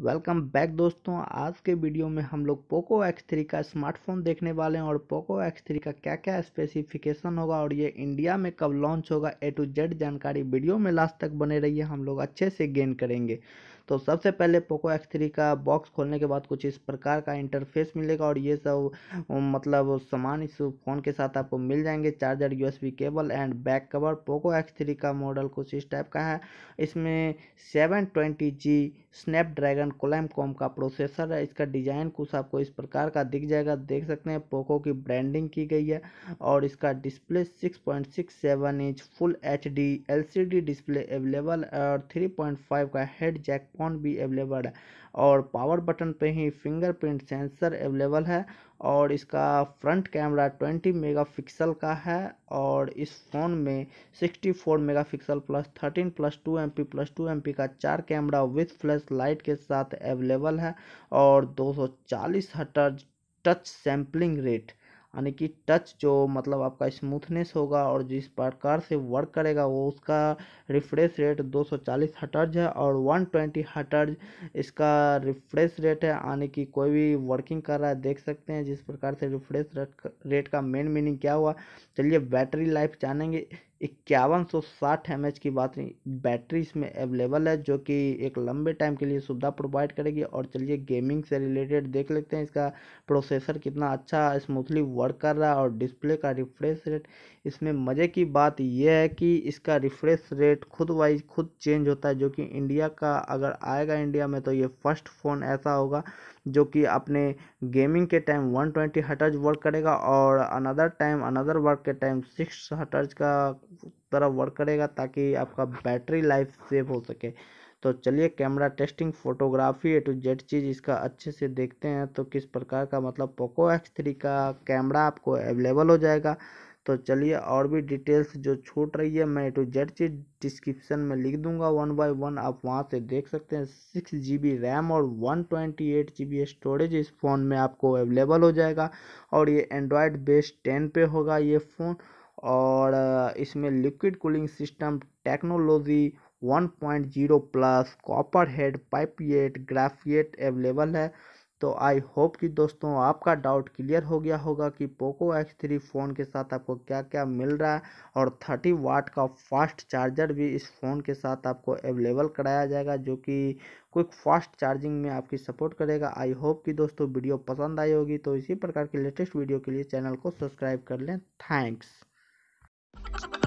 Welcome back दोस्तों, आज के वीडियो में हम लोग पोको एक्स थ्री का स्मार्टफ़ोन देखने वाले हैं और पोको एक्स थ्री का क्या क्या स्पेसिफिकेशन होगा और ये इंडिया में कब लॉन्च होगा ए टू जेड जानकारी वीडियो में लास्ट तक बने रहिए, हम लोग अच्छे से गेन करेंगे। तो सबसे पहले पोको एक्स थ्री का बॉक्स खोलने के बाद कुछ इस प्रकार का इंटरफेस मिलेगा और ये सब मतलब सामान इस फ़ोन के साथ आपको मिल जाएँगे। Charger USB cable and back cover Poco X three का मॉडल कुछ इस टाइप का है। इसमें seven twenty G Snapdragon Qualcomm का प्रोसेसर है। इसका डिज़ाइन कुछ आपको इस प्रकार का दिख जाएगा। देख सकते हैं पोको की ब्रांडिंग की गई है और इसका display 6.67 inch full H D L display available और 3.5 का हेड जैक फ़ोन भी अवेलेबल है। और पावर बटन पे ही फिंगरप्रिंट सेंसर अवेलेबल है और इसका फ्रंट कैमरा 20 मेगापिक्सल का है और इस फ़ोन में 64 megapixel plus 13 plus two MP plus two MP का चार कैमरा विथ फ्लैश लाइट के साथ अवेलेबल है और 240 हटर टच सैम्पलिंग रेट यानी कि टच जो मतलब आपका स्मूथनेस होगा और जिस प्रकार से वर्क करेगा, वो उसका रिफ्रेश रेट 240 हटर्ज है और 120 हटर्ज इसका रिफ्रेश रेट है। यानी कि कोई भी वर्किंग कर रहा है, देख सकते हैं जिस प्रकार से रिफ्रेश रेट का मेन मीनिंग क्या हुआ। चलिए बैटरी लाइफ जानेंगे। इक्यावन सौ साठ एम की बात बैटरी इसमें अवेलेबल है, जो कि एक लंबे टाइम के लिए सुविधा प्रोवाइड करेगी। और चलिए गेमिंग से रिलेटेड देख लेते हैं, इसका प्रोसेसर कितना अच्छा स्मूथली वर्क कर रहा है और डिस्प्ले का रिफ्रेश रेट इसमें मज़े की बात यह है कि इसका रिफ्रेश रेट खुद वाइज खुद चेंज होता है, जो कि इंडिया का अगर आएगा इंडिया में तो ये फ़र्स्ट फ़ोन ऐसा होगा, जो कि अपने गेमिंग के टाइम 120 ट्वेंटी हटर्ज वर्क करेगा और अनदर टाइम अनदर वर्क के टाइम सिक्स हटर्ज का तरह वर्क करेगा ताकि आपका बैटरी लाइफ सेव हो सके। तो चलिए camera testing photography A to Z चीज़ इसका अच्छे से देखते हैं तो किस प्रकार का मतलब पोको एक्स थ्री का कैमरा आपको अवेलेबल हो जाएगा। तो चलिए और भी डिटेल्स जो छूट रही है मैं ए टू जेड चीज़ डिस्क्रिप्शन में लिख दूँगा। वन बाय वन आप वहाँ से देख सकते हैं। सिक्स जी बी रैम और one twenty eight G B storage इस फ़ोन में आपको अवेलेबल हो जाएगा। और ये एंड्रॉयड बेस टेन पे होगा ये फ़ोन और इसमें liquid cooling system, technology 1.0 plus, copper head, पाइपिएट, graphite available है। तो आई होप कि दोस्तों आपका डाउट क्लियर हो गया होगा कि पोको एक्स थ्री फ़ोन के साथ आपको क्या क्या मिल रहा है और 30 वाट का फास्ट चार्जर भी इस फ़ोन के साथ आपको अवेलेबल कराया जाएगा, जो कि क्विक फास्ट चार्जिंग में आपकी सपोर्ट करेगा। आई होप कि दोस्तों वीडियो पसंद आई होगी। तो इसी प्रकार की लेटेस्ट वीडियो के लिए चैनल को सब्सक्राइब कर लें। थैंक्स। you